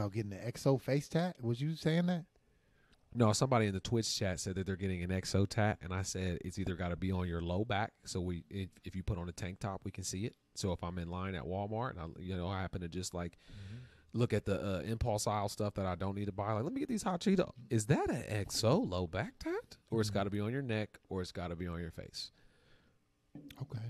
about getting the EXO face tat. Was you saying that? No, somebody in the Twitch chat said that they're getting an exo tat, and I said it's either got to be on your low back, so we if, if you put on a tank top, we can see it. So if I'm in line at Walmart and I, you know I happen to just like look at the uh, impulse aisle stuff that I don't need to buy, like let me get these hot Cheetos. Is that an EXO low back tat, or it's got to be on your neck, or it's got to be on your face? Okay.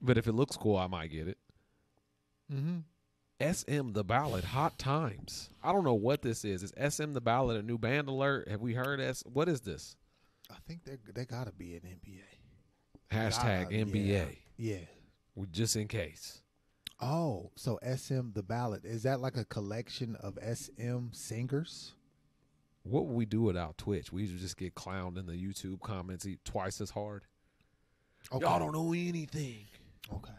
But if it looks cool, I might get it. Mm-hmm. SM the Ballad Hot Times. I don't know what this is. Is SM the Ballad a new band alert? Have we heard S? What is this? I think they they gotta be an NBA. Hashtag Gotta- NBA. Yeah. Well, Just in case. Oh, so SM the ballad is that like a collection of SM singers? What would we do without Twitch? We just get clowned in the YouTube comments twice as hard. Okay. Y'all don't know anything. Okay.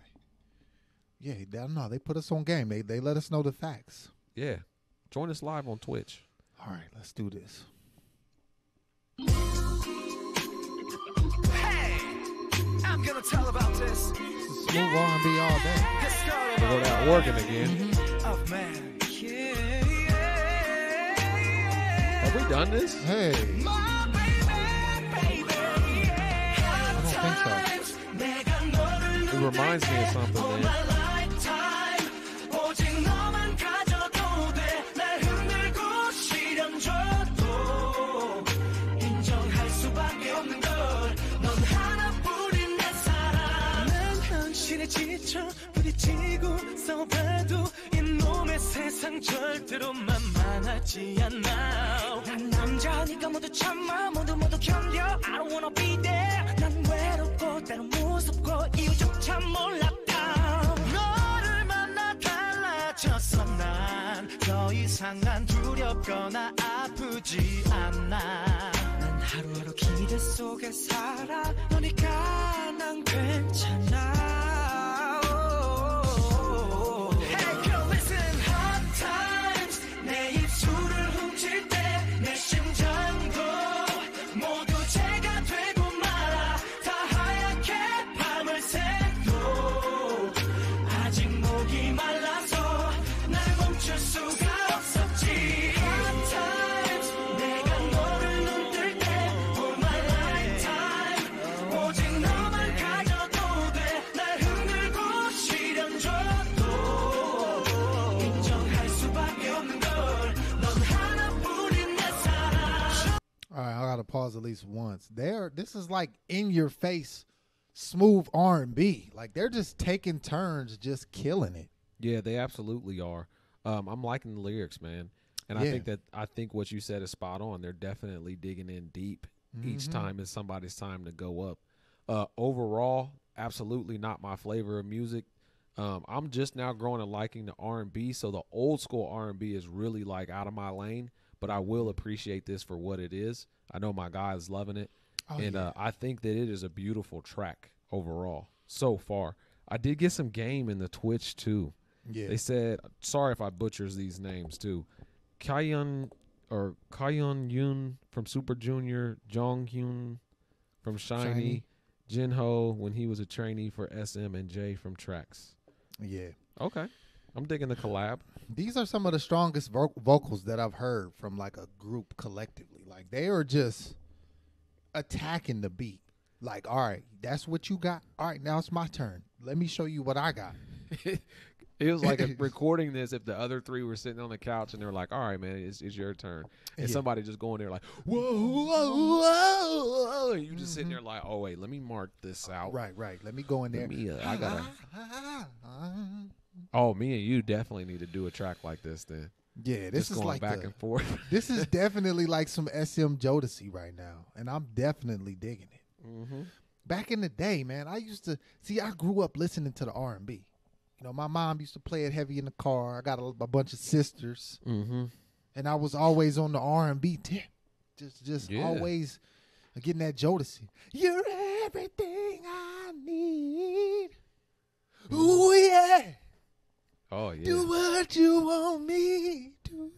Yeah, they, no, they put us on game. They they let us know the facts. Yeah, join us live on Twitch. All right, let's do this. Hey, I'm gonna tell about this. This is smooth R&B all day. We're out working again. Mm-hmm. Oh, man. Yeah. Have we done this? Hey. My baby, baby. I don't think so. It reminds me of something, man. 절대로 만만하지 않아. 난 남자니까 모두 참아 모두 모두 견뎌. I don't wanna be there. 난 외롭고 때론 무섭고 이유조차 몰랐다. 너를 만나 달라졌어 난더 이상 난 두렵거나 아프지 않아. 난 하루하루 기대 속에 살아. 너니까 난 괜찮아. Pause at least once. There, this is like in your face, smooth R&B. Like they're just taking turns, just killing it. Yeah, they absolutely are. Um, I'm liking the lyrics, man, and I think that I think what you said is spot on. They're definitely digging in deep. Each Mhm. time is somebody's time to go up. Uh, overall, absolutely not my flavor of music. Um, I'm just now growing to liking the R&B, so the old school R&B is really like out of my lane. But I will appreciate this for what it is. I know my guy is loving it, Oh, and yeah. uh, I think that it is a beautiful track overall so far. I did get some game in the Twitch too. Yeah. They said, sorry if I butchers these names too. Kyun or Kyun Yoon from Super Junior, Jong Hyun from SHINee, SHINee. Jin Ho when he was a trainee for SM, and Jay from Trax. yeah. Okay, I'm digging the collab. These are some of the strongest vo- vocals that I've heard from like a group collectively. Like they are just attacking the beat. Like, all right, that's what you got. All right, now it's my turn. Let me show you what I got. It was like a, recording this if the other three were sitting on the couch and they're like, "All right, man, it's, it's your turn," and Yeah. somebody just going there like, "Whoa, whoa, whoa,", whoa," and you just sitting there like, "Oh wait, let me mark this out." Mm-hmm. Right, right. Let me go in there. Let me, uh, I gotta. Oh, me and you definitely need to do a track like this then. Yeah, this Just is going like back the- and forth. this is definitely like some SM Jodeci right now, and I'm definitely digging it. mm-hmm. Back in the day, man, I used to see. I grew up listening to the R and B. You know, my mom used to play it heavy in the car. I got a, a bunch of sisters, Mm-hmm. and I was always on the R and B tip, just just Yeah. always getting that Jodeci. You're everything I need. Ooh yeah, Oh yeah. do what you want me to.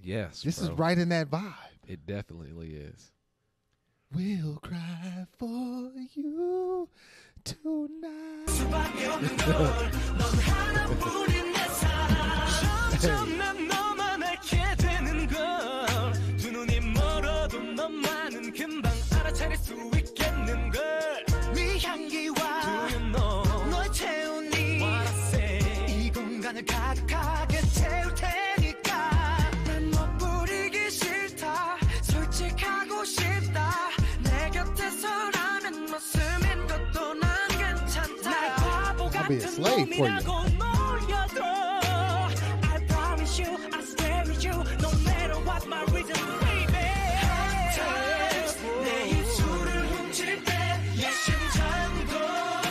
yes. This is right in that vibe. It definitely is. We'll cry for you tonight. be a slave for you.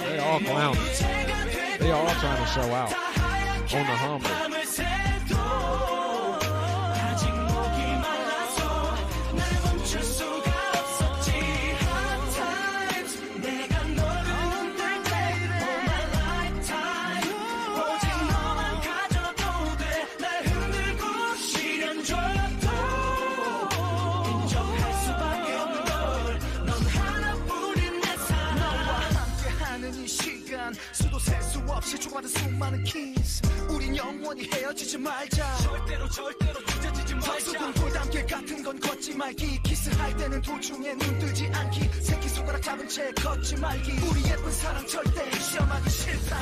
They all clowns. They all trying to show out on the humble. 좋아하는 수많은 키스 우린 영원히 헤어지지 말자. 절대로 절대로 뒤져지지 말자. 수군 돌담길 같은 건 걷지 말기. 키스할 때는 도중에 눈 뜨지 않기. 새끼손가락 잡은 채 걷지 말기. 우리 예쁜 사랑 절대 시험하기 싫다.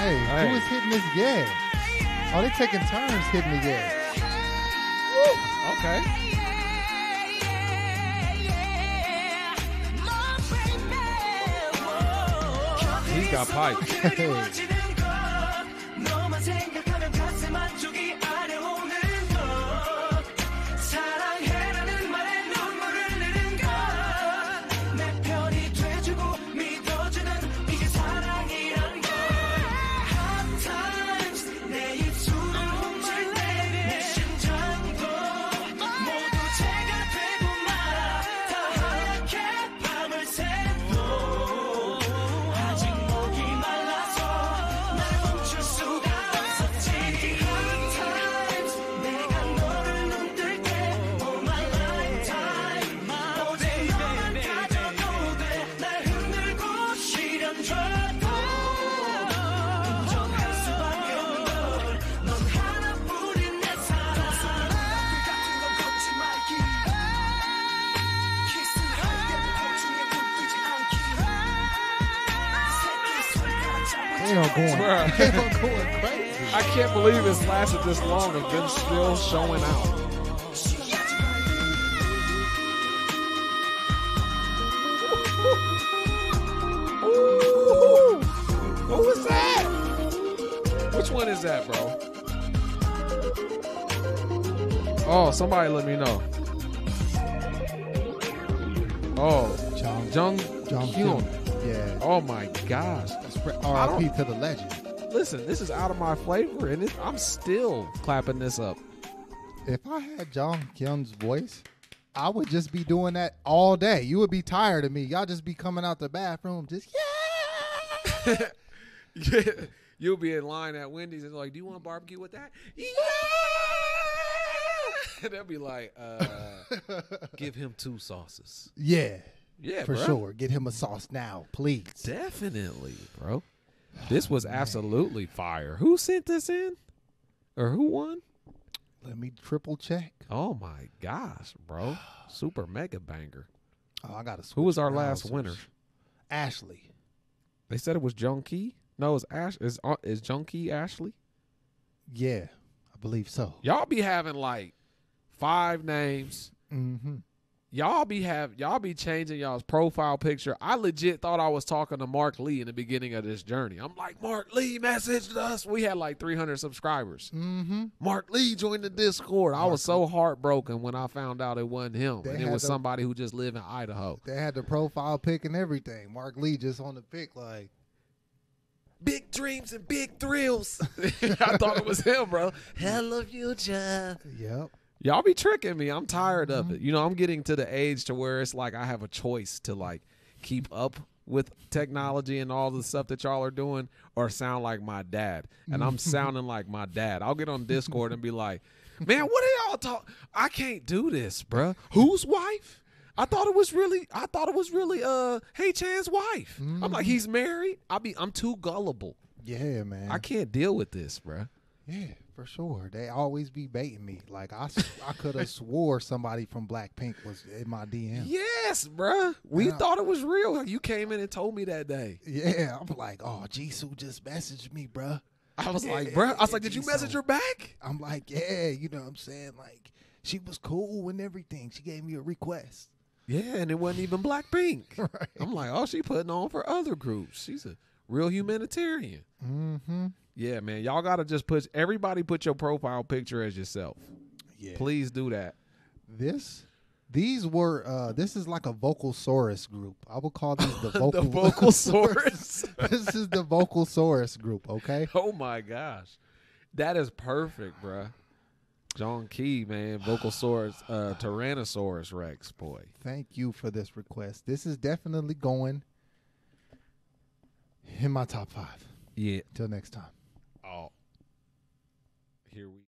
Hey, Hey. who is hitting this yeah? Oh, they taking turns hitting the yeah. Okay. He's got pipes. going. Bruh. Going crazy. I can't believe it's lasted this long and been still showing out. Who was that? Which one is that, bro? Oh, somebody let me know. Oh, Jung Jung Hyun. Yeah. Oh my gosh. R.I.P. to the legend. Listen, this is out of my flavor, and it, I'm still clapping this up. If I had Jong Kyun's voice, I would just be doing that all day. You would be tired of me. Y'all just be coming out the bathroom, just yeah. You'll be in line at Wendy's and like, do you want barbecue with that? Yeah. They'll be like, uh, give him two sauces. Yeah, Yeah, for bruh. sure. Get him a sauce now, please. Definitely, bro. This was absolutely fire. Who sent this in? Or who won? Let me triple check. Oh my gosh, bro. Super mega banger. Oh, I got to. Who was our last winner? Ashley. They said it was Junkie. No, it's Ash. Is uh, is Junkie Ashley? Yeah, I believe so. Y'all be having like five names. Mm-hmm. Y'all be have y'all be changing y'all's profile picture. I legit thought I was talking to Mark Lee in the beginning of this journey. I'm like, Mark Lee messaged us. We had like 300 subscribers. Mm-hmm. Mark Lee joined the Discord. I was so heartbroken when I found out it wasn't him, They and it was the- somebody who just lived in Idaho. They had the profile pic and everything. Mark Lee just on the pic, like Big dreams and big thrills. I thought it was him, bro. Hello, future. Yep. Y'all be tricking me. I'm tired of it. You know, I'm getting to the age to where it's like I have a choice to like keep up with technology and all the stuff that y'all are doing or sound like my dad. And I'm sounding like my dad. I'll get on Discord and be like, "Man, what are y'all talk? I can't do this, bruh. Whose wife? I thought it was really. I thought it was really. Uh, Haechan's wife. I'm like, Mhm. he's married. I be. I'm too gullible. Yeah, man. I can't deal with this, bruh. Yeah, for sure. They always be baiting me. Like I, I could have swore somebody from Blackpink was in my DM. Yes, bruh. We Yeah. thought it was real. You came in and told me that day. Yeah, I'm like, oh, Jisoo just messaged me, bruh. I was like, Yeah, bruh. I was like, did you message her back? I'm like, yeah, you know what I'm saying? Like, she was cool and everything. She gave me a request. Yeah, and it wasn't even Blackpink. Right. I'm like, oh, she putting on for other groups. She's a real humanitarian. Mm-hmm. Yeah, man. Y'all gotta just put everybody put your profile picture as yourself. Yeah. Please do that. This, these were, uh this is like a vocal saurus group. I would call these the vocal, the vocal source. this is the vocal saurus group, okay? oh my gosh. That is perfect, bruh. Junkie, man, Vocalsaurus, uh, Tyrannosaurus Rex, boy. Thank you for this request. This is definitely going in my top five. Yeah. Till next time. Here we